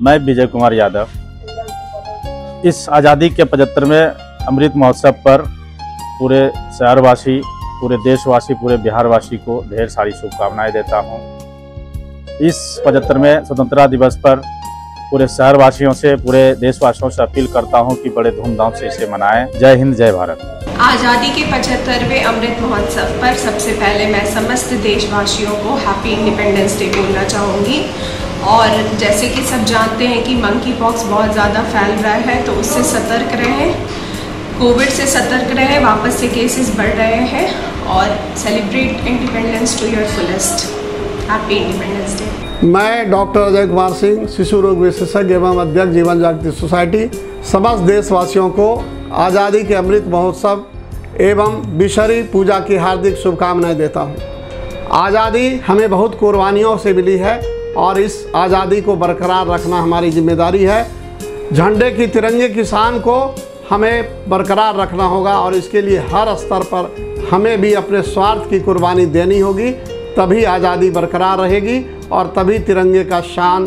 मैं विजय कुमार यादव। इस आज़ादी के पचहत्तरवें अमृत महोत्सव पर पूरे शहरवासी, पूरे देशवासी, पूरे बिहारवासी को ढेर सारी शुभकामनाएँ देता हूँ। इस पचहत्तरवें स्वतंत्रता दिवस पर पूरे शहरवासियों से, पूरे देशवासियों से अपील करता हूँ कि बड़े धूमधाम से इसे मनाएँ। जय हिंद, जय भारत। आज़ादी के 75वें अमृत महोत्सव पर सबसे पहले मैं समस्त देशवासियों को हैप्पी इंडिपेंडेंस डे बोलना चाहूँगी। और जैसे कि सब जानते हैं कि मंकी पॉक्स बहुत ज़्यादा फैल रहा है तो उससे सतर्क रहें। कोविड से सतर्क रहें, वापस से केसेस बढ़ रहे हैं और celebrate independence to your fullest happy independence day मैं डॉक्टर अजय कुमार सिंह, शिशु रोग विशेषज्ञ एवं अध्यक्ष जीवन जागृति सोसाइटी, समस्त देशवासियों को आज़ादी के अमृत महोत्सव एवं विशरी पूजा की हार्दिक शुभकामनाएँ देता हूँ। आज़ादी हमें बहुत कुर्बानियों से मिली है और इस आज़ादी को बरकरार रखना हमारी ज़िम्मेदारी है। झंडे की तिरंगे की शान को हमें बरकरार रखना होगा और इसके लिए हर स्तर पर हमें भी अपने स्वार्थ की कुर्बानी देनी होगी, तभी आज़ादी बरकरार रहेगी और तभी तिरंगे का शान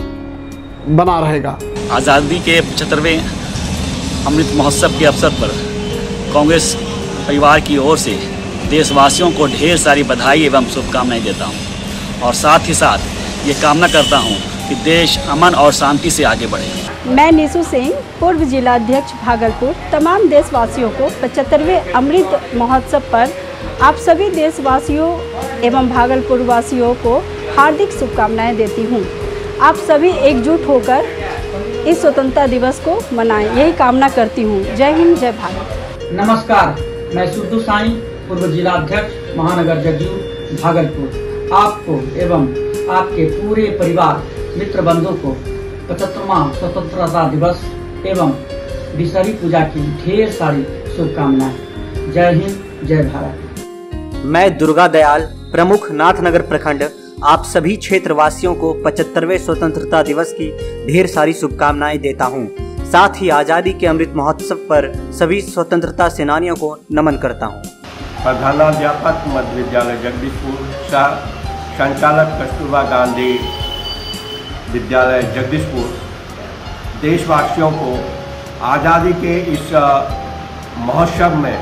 बना रहेगा। आज़ादी के पचहत्तरवें अमृत महोत्सव के अवसर पर कांग्रेस परिवार की ओर से देशवासियों को ढेर सारी बधाई एवं शुभकामनाएँ देता हूँ। और साथ ही साथ ये कामना करता हूँ कि देश अमन और शांति से आगे बढ़े मैं निशु सिंह पूर्व जिला अध्यक्ष भागलपुर तमाम देशवासियों को पचहत्तरवें अमृत महोत्सव पर आप सभी देशवासियों एवं भागलपुर वासियों को हार्दिक शुभकामनाएँ देती हूँ। आप सभी एकजुट होकर इस स्वतंत्रता दिवस को मनाएँ यही कामना करती हूँ। जय हिंद जय भारत नमस्कार मैं सुद्धू साई पूर्व जिला अध्यक्ष महानगर जदयू भागलपुर आपको एवं आपके पूरे परिवार मित्र बंधु को पचहत्तरवा स्वतंत्रता दिवस एवं विसरी पूजा की ढेर सारी शुभकामनाएँ जय हिंद जय भारत मैं दुर्गा दयाल प्रमुख नाथनगर प्रखंड आप सभी क्षेत्रवासियों को पचहत्तरवें स्वतंत्रता दिवस की ढेर सारी शुभकामनाएँ देता हूँ। साथ ही आज़ादी के अमृत महोत्सव पर सभी स्वतंत्रता सेनानियों को नमन करता हूँ। प्रधानाध्यापक मध्य विद्यालय जगदीशपुर सह संचालक कस्तूरबा गांधी विद्यालय जगदीशपुर। देशवासियों को आज़ादी के इस महोत्सव में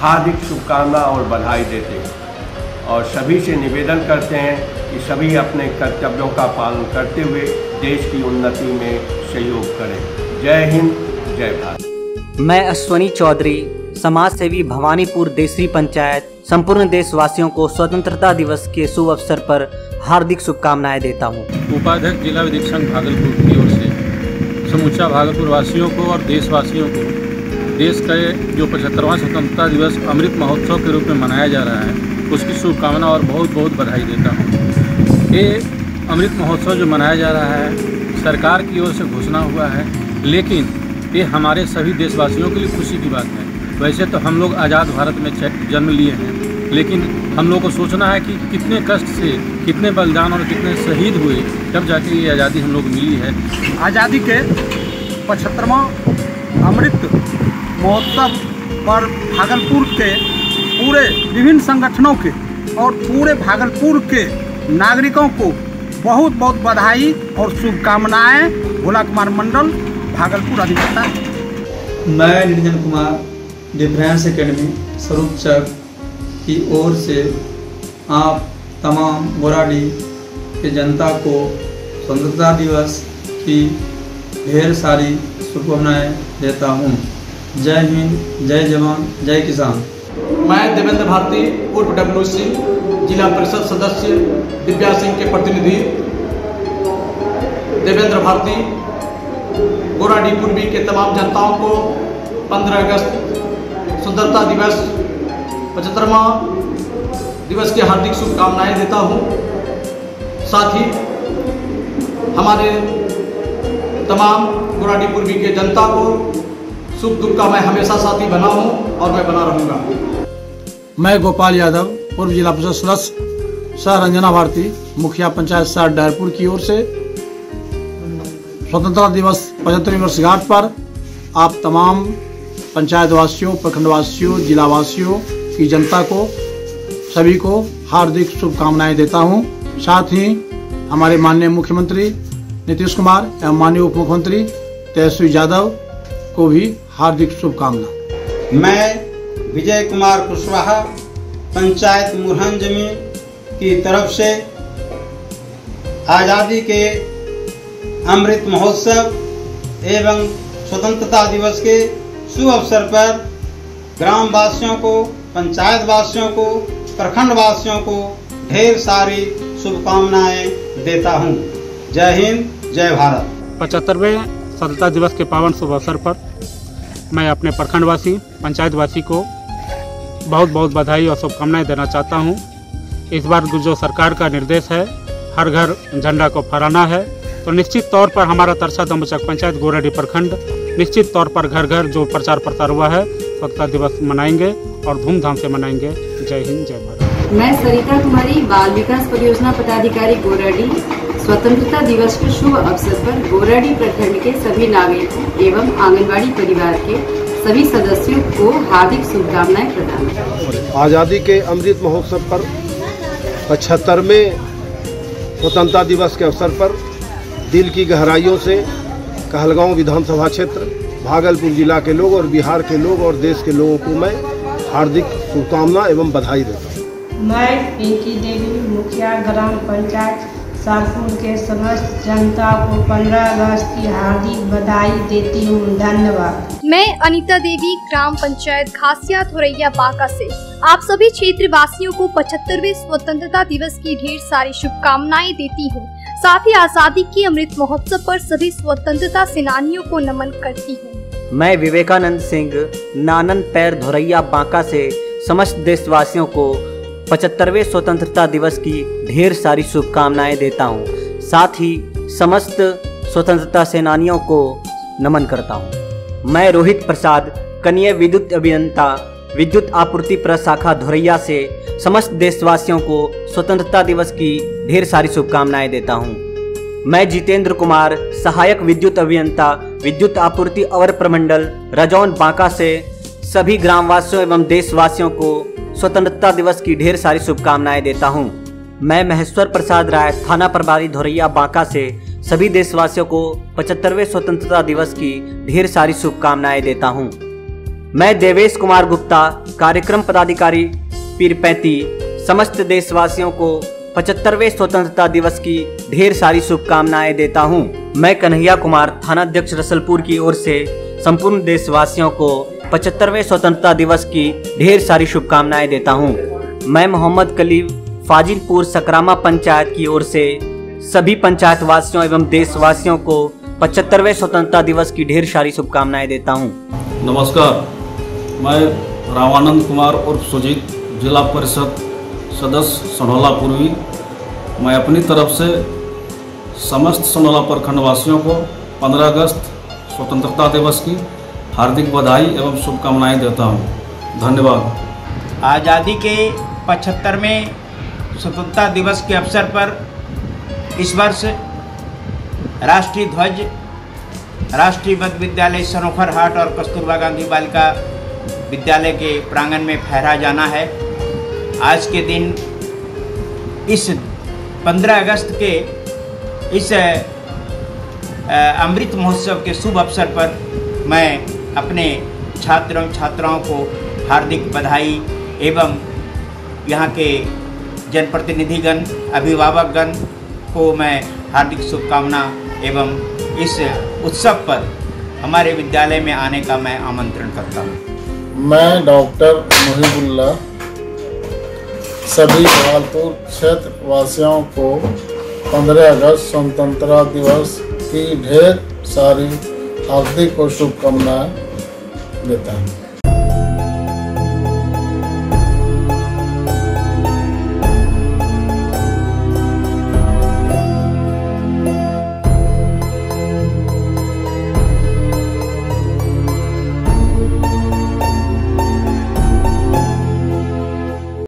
हार्दिक शुभकामना और बधाई देते हैं। और सभी से निवेदन करते हैं कि सभी अपने कर्तव्यों का पालन करते हुए देश की उन्नति में सहयोग करें। जय हिंद, जय भारत। मैं अश्वनी चौधरी समाज सेवी भवानीपुर देसरी पंचायत, संपूर्ण देशवासियों को स्वतंत्रता दिवस के शुभ अवसर पर हार्दिक शुभकामनाएँ देता हूँ। उपाध्यक्ष जिला विधिक संघ भागलपुर की ओर से समूचा भागलपुर वासियों को और देशवासियों को देश का जो पचहत्तरवां स्वतंत्रता दिवस अमृत महोत्सव के रूप में मनाया जा रहा है, उसकी शुभकामना और बहुत बहुत बधाई देता हूँ ये अमृत महोत्सव जो मनाया जा रहा है, सरकार की ओर से घोषणा हुआ है, लेकिन ये हमारे सभी देशवासियों के लिए खुशी की बात है। वैसे तो हम लोग आज़ाद भारत में जन्म लिए हैं। लेकिन हम लोग को सोचना है कि कितने कष्ट से, कितने बलिदान और कितने शहीद हुए तब जाके ये आज़ादी हम लोग मिली है। आज़ादी के पचहत्तरवा अमृत महोत्सव पर भागलपुर के पूरे विभिन्न संगठनों के और पूरे भागलपुर के नागरिकों को बहुत बहुत बधाई और शुभकामनाएँ। भोला कुमार मंडल भागलपुर अधिवक्ता। मैं निरंजन कुमार डिफरेंस एकेडमी स्वरूप चक की ओर से आप तमाम बोराडी के जनता को स्वतंत्रता दिवस की ढेर सारी शुभकामनाएँ देता हूँ। जय हिंद जय जवान जय किसान। मैं देवेंद्र भारती उर्फ़ डब्ल्यू सिंह जिला परिषद सदस्य दिव्या सिंह के प्रतिनिधि। देवेंद्र भारती गोराडी पूर्वी के तमाम जनताओं को 15 अगस्त स्वतंत्रता दिवस, पचहत्तरवा दिवस की हार्दिक शुभकामनाएँ देता हूँ। साथ ही हमारे तमाम गोराडी पूर्वी के जनता को सुख दुख का मैं हमेशा साथी बना हूँ और मैं बना रहूँगा। मैं गोपाल यादव, पूर्व जिला परिषद सदस्य सह रंजना भारती, मुखिया पंचायत साठ डायरपुर की ओर से स्वतंत्रता दिवस पचहत्तरवीं वर्षगांठ पर आप तमाम पंचायत वासियों प्रखंड वासियों जिला वासियों की जनता को, सभी को हार्दिक शुभकामनाएँ देता हूँ। साथ ही हमारे माननीय मुख्यमंत्री नीतीश कुमार एवं माननीय उप मुख्यमंत्री तेजस्वी यादव को भी हार्दिक शुभकामना। मैं विजय कुमार कुशवाहा, पंचायत मुरहन ज़मीन की तरफ़ से आज़ादी के अमृत महोत्सव एवं स्वतंत्रता दिवस के शुभ अवसर पर ग्राम वासियों को पंचायत वासियों को प्रखंड वासियों को ढेर सारी शुभकामनाएँ देता हूँ। जय हिंद, जय भारत पचहत्तरवें स्वतंत्रता दिवस के पावन शुभ अवसर पर मैं अपने प्रखंडवासी, पंचायतवासी को बहुत बहुत बधाई और शुभकामनाएँ देना चाहता हूँ। इस बार जो सरकार का निर्देश है, हर घर झंडा को फहराना है तो निश्चित तौर पर हमारा तरसा दमचक पंचायत गोराडी प्रखंड निश्चित तौर पर घर घर जो प्रचार प्रसार हुआ है स्वतंत्रता दिवस मनाएँगे और धूमधाम से मनाएँगे। जय हिंद जय भारत। मैं सरिता कुमारी बाल विकास परियोजना पदाधिकारी गोराडी। स्वतंत्रता दिवस के शुभ अवसर पर गोराडी प्रखंड के सभी नागरिकों एवं आंगनबाड़ी परिवार के सभी सदस्यों को हार्दिक शुभकामनाएँ प्रदान आज़ादी के अमृत महोत्सव पर पचहत्तरवें स्वतंत्रता दिवस के अवसर पर दिल की गहराइयों से कहलगांव विधानसभा क्षेत्र भागलपुर जिला के लोग और बिहार के लोग और देश के लोगों को मैं हार्दिक शुभकामना एवं बधाई देता हूँ। मैं पिंकी देवी मुखिया ग्राम पंचायत शाहपुर के समस्त जनता को 15 अगस्त की हार्दिक बधाई देती हूँ। धन्यवाद। मैं अनीता देवी ग्राम पंचायत घासिया थोरैया बांका से। आप सभी क्षेत्र वासियों को पचहत्तरवे स्वतंत्रता दिवस की ढेर सारी शुभकामनाएँ देती हूँ। साथ ही आज़ादी के अमृत महोत्सव पर सभी स्वतंत्रता सेनानियों को नमन करती हूँ। मैं विवेकानंद सिंह, नानन पैर धोरैया बांका से समस्त देशवासियों को पचहत्तरवे स्वतंत्रता दिवस की ढेर सारी शुभकामनाएँ देता हूँ। साथ ही समस्त स्वतंत्रता सेनानियों को नमन करता हूँ। मैं रोहित प्रसाद, कनीय विद्युत अभियंता विद्युत आपूर्ति प्रशाखा धोरैया से समस्त देशवासियों को स्वतंत्रता दिवस की ढेर सारी शुभकामनाएँ देता हूँ। मैं जितेंद्र कुमार, सहायक विद्युत अभियंता, विद्युत आपूर्ति अवर प्रमंडल, रजौन बांका से सभी ग्रामवासियों एवं देशवासियों को स्वतंत्रता दिवस की ढेर सारी शुभकामनाएँ देता हूँ। मैं महेश्वर प्रसाद राय, थाना प्रभारी धोरैया बांका से सभी देशवासियों को पचहत्तरवें स्वतंत्रता दिवस की ढेर सारी शुभकामनाएँ देता हूँ। मैं देवेश कुमार गुप्ता, कार्यक्रम पदाधिकारी पीरपैंती समस्त देशवासियों को पचहत्तरवें स्वतंत्रता दिवस की ढेर सारी शुभकामनाएँ देता हूँ। मैं कन्हैया कुमार थाना अध्यक्ष रसलपुर की ओर से संपूर्ण देशवासियों को पचहत्तरवें स्वतंत्रता दिवस की ढेर सारी शुभकामनाएँ देता हूँ। मैं मोहम्मद कलीम फाजिलपुर सकरामा पंचायत की ओर से सभी पंचायत वासियों एवं देशवासियों को पचहत्तरवें स्वतंत्रता दिवस की ढेर सारी शुभकामनाएँ देता हूँ नमस्कार मैं रामानंद कुमार उर्फ़ सुजीत जिला परिषद सदस्य सनौला पूर्वी मैं अपनी तरफ़ से समस्त सनौला प्रखंड वासियों को 15 अगस्त स्वतंत्रता दिवस की हार्दिक बधाई एवं शुभकामनाएँ देता हूँ। धन्यवाद आज़ादी के पचहत्तरवें स्वतंत्रता दिवस के अवसर पर इस वर्ष राष्ट्रीय ध्वज राष्ट्रीय मध्य विद्यालय सनोखर हाट और कस्तूरबा गांधी बालिका विद्यालय के प्रांगण में फहरा जाना है। आज के दिन, इस 15 अगस्त के इस अमृत महोत्सव के शुभ अवसर पर मैं अपने छात्र, छात्राओं को हार्दिक बधाई एवं यहाँ के जनप्रतिनिधिगण, अभिभावकगण को मैं हार्दिक शुभकामना एवं इस उत्सव पर हमारे विद्यालय में आने का मैं आमंत्रण करता हूँ। मैं डॉक्टर मुहिबुल्ला, सभी भागलपुर क्षेत्र वासियों को 15 अगस्त स्वतंत्रता दिवस की ढेर सारी हार्दिक और शुभकामनाएँ देता हूँ।